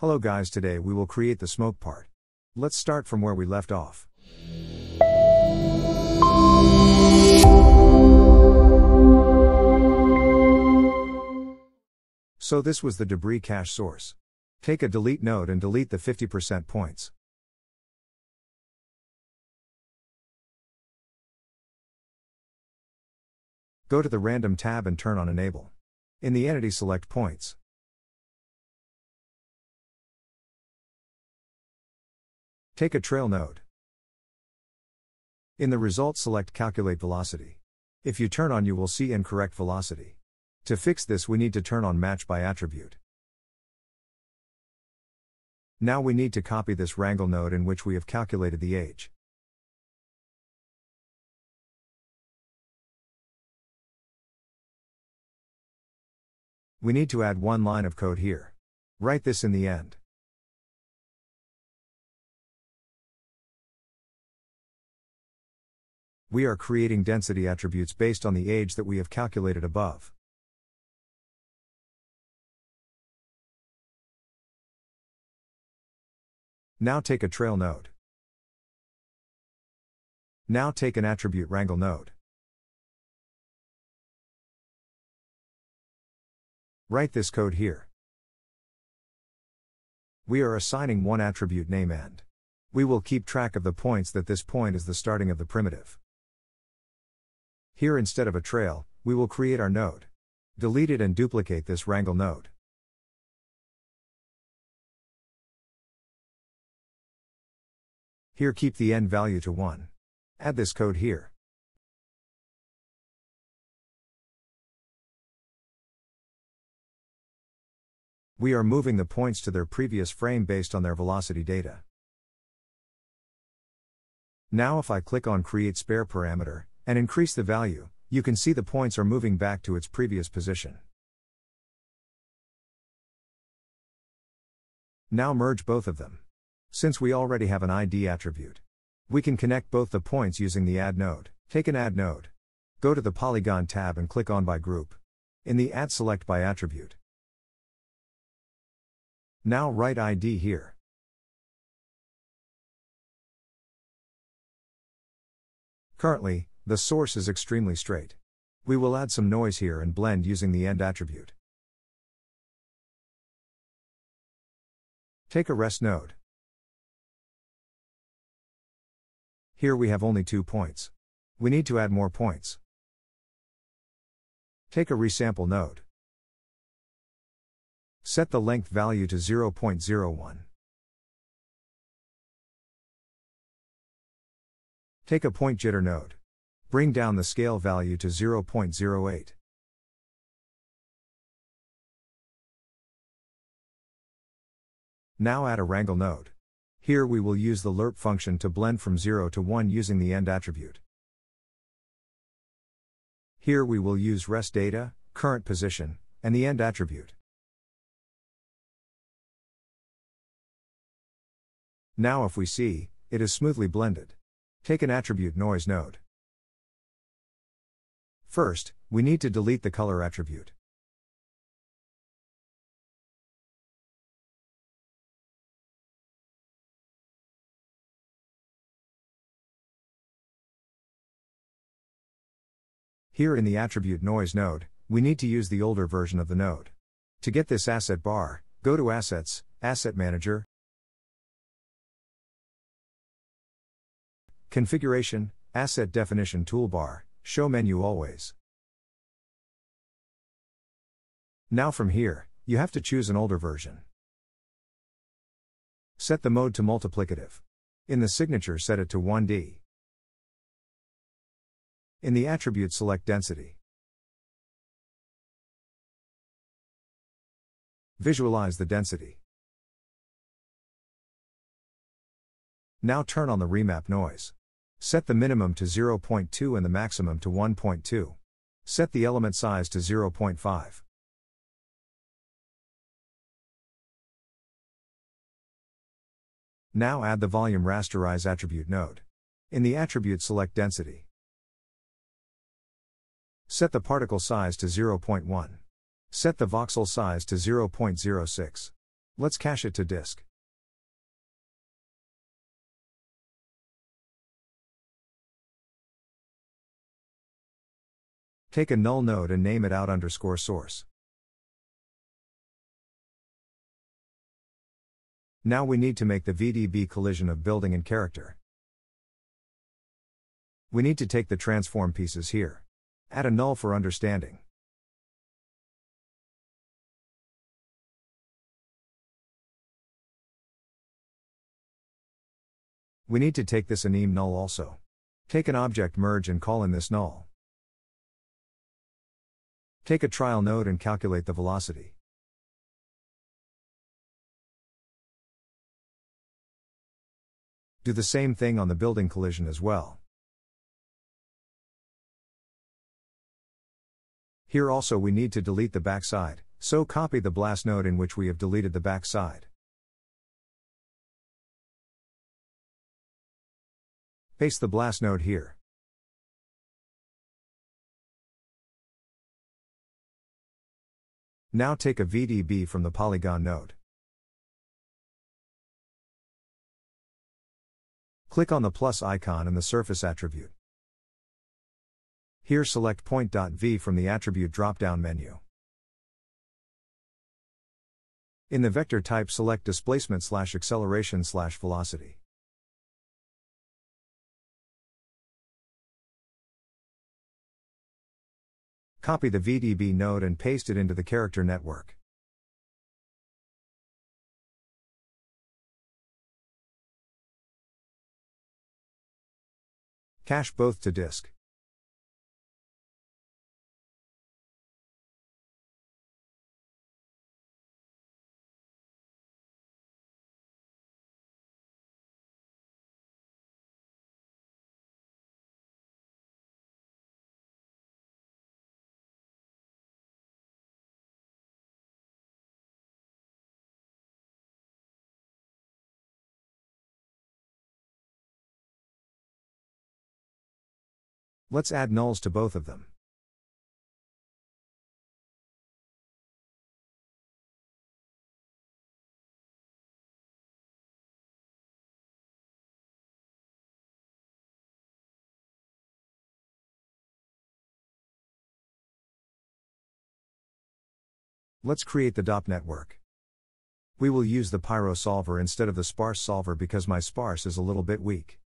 Hello guys today we will create the smoke part. Let's start from where we left off. So this was the debris cache source. Take a delete node and delete the 50% points. Go to the random tab and turn on enable. In the entity select points. Take a trail node. In the result select calculate velocity. If you turn on you will see incorrect velocity. To fix this we need to turn on match by attribute. Now we need to copy this wrangle node in which we have calculated the age. We need to add one line of code here. Write this in the end. We are creating density attributes based on the age that we have calculated above. Now take a trail node. Now take an attribute wrangle node. Write this code here. We are assigning one attribute name and We will keep track of the points that this point is the starting of the primitive. Here instead of a trail, we will create our node. Delete it and duplicate this wrangle node. Here keep the end value to 1. Add this code here. We are moving the points to their previous frame based on their velocity data. Now if I click on create spare parameter, and increase the value, you can see the points are moving back to its previous position. Now merge both of them. Since we already have an ID attribute, we can connect both the points using the add node. Take an add node. Go to the polygon tab and click on by group. In the add select by attribute. Now write ID here. Currently, the source is extremely straight. We will add some noise here and blend using the end attribute. Take a rest node. Here we have only two points. We need to add more points. Take a resample node. Set the length value to 0.01. Take a point jitter node. Bring down the scale value to 0.08. Now add a wrangle node. Here we will use the lerp function to blend from 0 to 1 using the end attribute. Here we will use rest data, current position, and the end attribute. Now if we see, it is smoothly blended. Take an attribute noise node. First, we need to delete the color attribute. Here in the attribute noise node, we need to use the older version of the node. To get this asset bar, go to Assets, Asset Manager, Configuration, Asset Definition Toolbar, Show menu always. Now from here, you have to choose an older version. Set the mode to multiplicative. In the signature set it to 1D. In the attribute select density. Visualize the density. Now turn on the remap noise. Set the minimum to 0.2 and the maximum to 1.2. Set the element size to 0.5. Now add the volume rasterize attribute node. In the attribute select density. Set the particle size to 0.1. Set the voxel size to 0.06. Let's cache it to disk. Take a null node and name it out underscore source. Now we need to make the VDB collision of building and character. We need to take the transform pieces here. Add a null for understanding. We need to take this anim null also. Take an object merge and call in this null. Take a trail node and calculate the velocity. Do the same thing on the building collision as well. Here also we need to delete the backside, so copy the blast node in which we have deleted the backside. Paste the blast node here. Now take a VDB from the polygon node. Click on the plus icon in the surface attribute. Here select point.v from the attribute drop-down menu. In the vector type select displacement slash acceleration slash velocity. Copy the VDB node and paste it into the character network. Cache both to disk. Let's add nulls to both of them. Let's create the DOP network. We will use the Pyro solver instead of the sparse solver because my sparse is a little bit weak.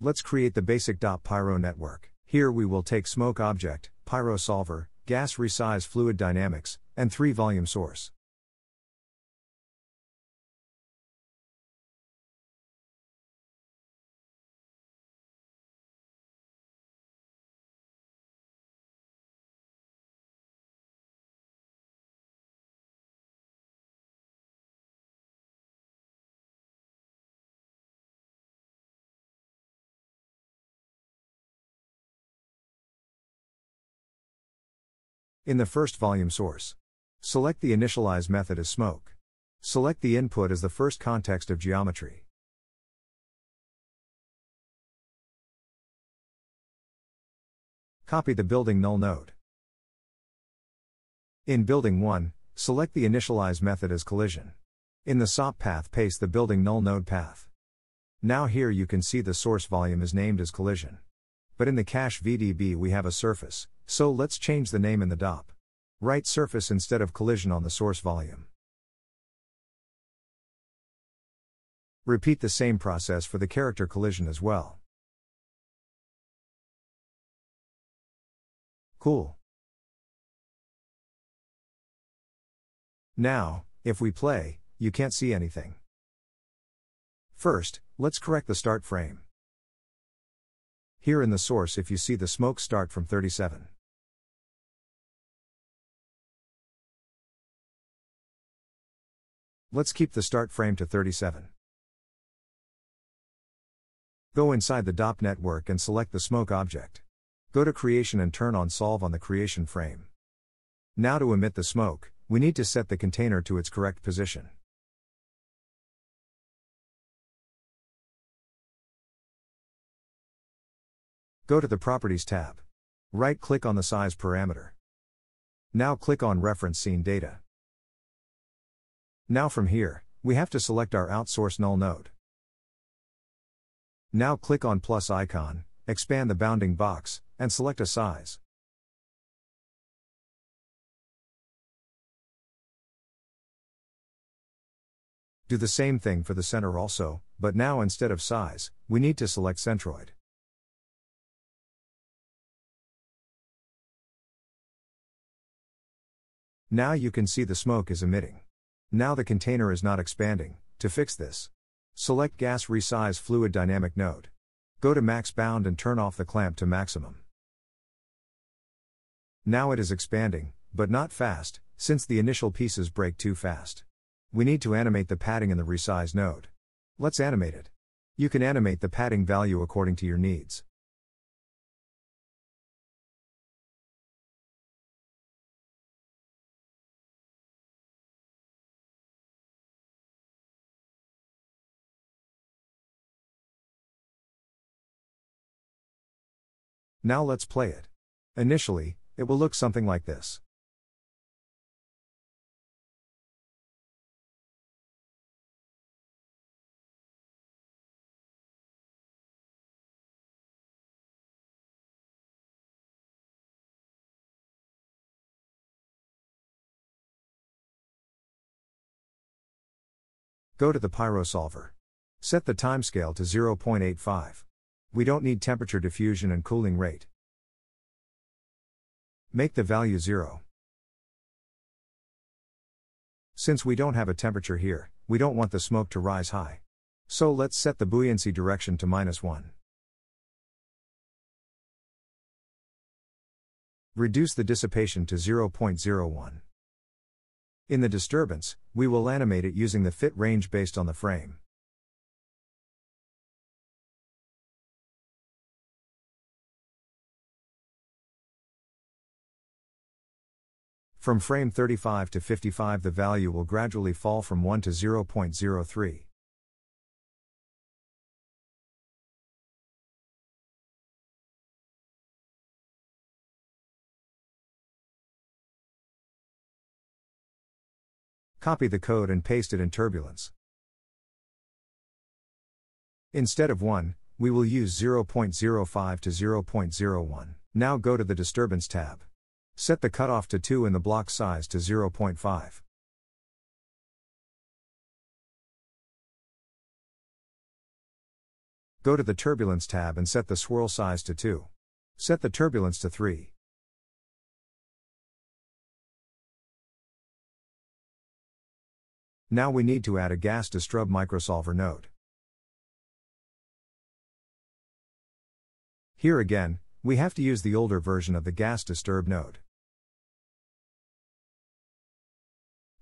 Let's create the basic Pyro network. Here we will take smoke object, Pyro solver, gas resize fluid dynamics, and 3 volume source. In the first volume source, select the initialize method as smoke. Select the input as the first context of geometry. Copy the building null node. In building 1, select the initialize method as collision. In the SOP path paste the building null node path. Now here you can see the source volume is named as collision. But in the cache VDB we have a surface, so let's change the name in the DOP. Write surface instead of collision on the source volume. Repeat the same process for the character collision as well. Cool. Now, if we play, you can't see anything. First, let's correct the start frame. Here in the source if you see the smoke start from 37. Let's keep the start frame to 37. Go inside the DOP network and select the smoke object. Go to creation and turn on solve on the creation frame. Now to emit the smoke, we need to set the container to its correct position. Go to the Properties tab. Right click on the size parameter. Now click on Reference Scene Data. Now from here, we have to select our outsource null node. Now click on plus icon, expand the bounding box, and select a size. Do the same thing for the center also, but now instead of size, we need to select centroid. Now you can see the smoke is emitting. Now the container is not expanding. To fix this, select gas resize fluid dynamic node. Go to max bound and turn off the clamp to maximum. Now it is expanding, but not fast, since the initial pieces break too fast. We need to animate the padding in the resize node. Let's animate it. You can animate the padding value according to your needs. Now let's play it. Initially, it will look something like this. Go to the Pyro solver. Set the timescale to 0.85. We don't need temperature diffusion and cooling rate. Make the value 0. Since we don't have a temperature here, we don't want the smoke to rise high. So let's set the buoyancy direction to minus 1. Reduce the dissipation to 0.01. In the disturbance, we will animate it using the fit range based on the frame. From frame 35 to 55 the value will gradually fall from 1 to 0.03. Copy the code and paste it in turbulence. Instead of 1, we will use 0.05 to 0.01. Now go to the Disturbance tab. Set the cutoff to 2 and the block size to 0.5. Go to the Turbulence tab and set the swirl size to 2. Set the turbulence to 3. Now we need to add a gas disturb microsolver node. Here again, we have to use the older version of the gas disturb node.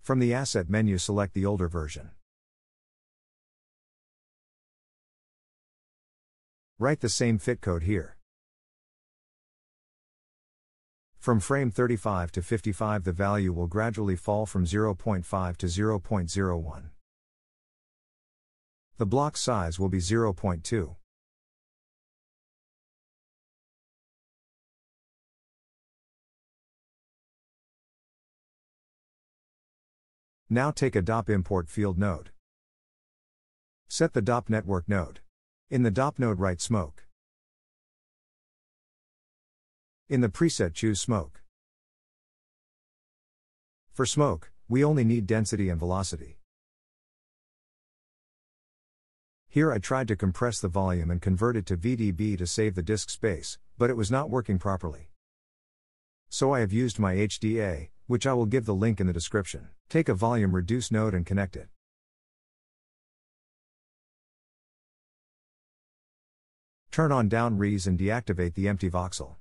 From the Asset menu select the older version. Write the same fit code here. From frame 35 to 55 the value will gradually fall from 0.5 to 0.01. The block size will be 0.2. Now take a DOP import field node. Set the DOP network node. In the DOP node write smoke. In the preset choose smoke. For smoke, we only need density and velocity. Here I tried to compress the volume and convert it to VDB to save the disk space, but it was not working properly. So I have used my HDA, which I will give the link in the description. Take a volume reduce node and connect it. Turn on down res and deactivate the empty voxel.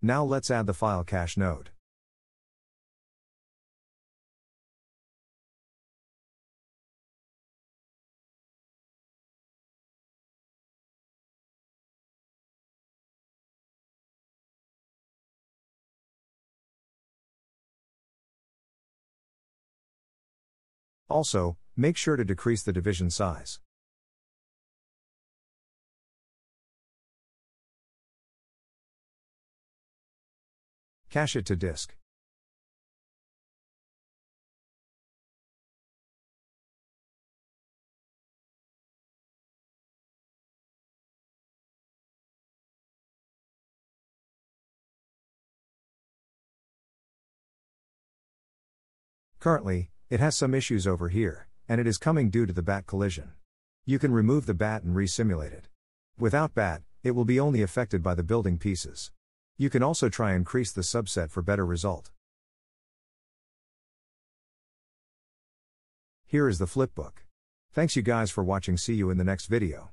Now let's add the file cache node. Also, make sure to decrease the division size. Cache it to disk. Currently, it has some issues over here, and it is coming due to the bat collision. You can remove the bat and re-simulate it. Without bat, it will be only affected by the building pieces. You can also try increase the substep for better result. Here is the flipbook. Thanks you guys for watching see you in the next video.